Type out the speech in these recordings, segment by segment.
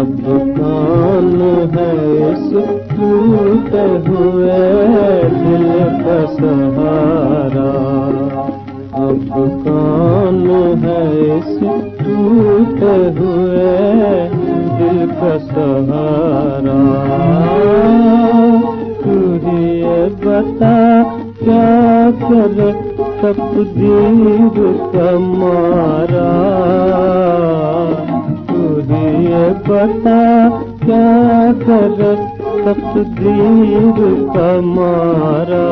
اب کون ہے؟ اس ٹوٹے ہوئے دل کا سہارا۔ اب کون ہے اس ٹوٹے ہوئے دل کا سہارا۔ تو یہ بتا کیا کرے تقدیر کا مارا۔ تجھے یہ بتا کیا کر تقدیر کا مارا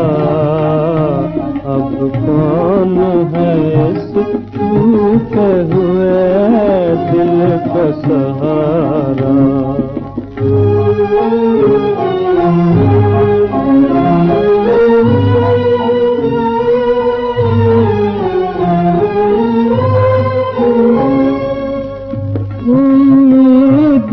اب کون ہے اس ٹوٹے ہوئے دل کا سہارا امید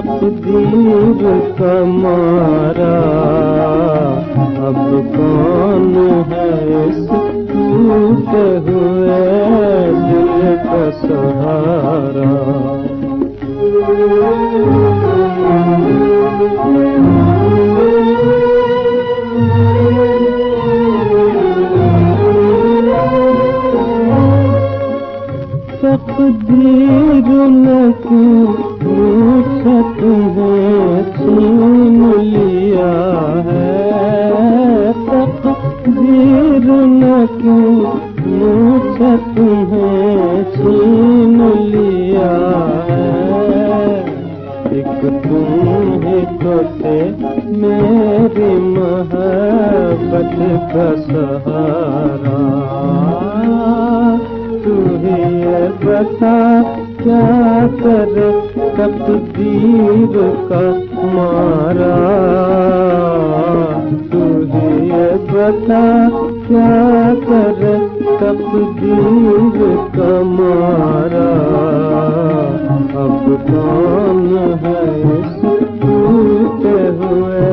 تقدیر کا مارا اب کون ہے اس ٹوٹے ہوئے دل کا سہارا؟ تقدیر نکی روچت ہے چھین لیا ہے تقدیر چھین لیا ہے۔ ایک تم ہی تو تھے میری محبت کا سہارا۔ تو ہی بتا کیا کر تقدیر کا مارا۔ تجھے بتا کیا کر تقدیر کا مارا۔ اب کون ہے ہوئے؟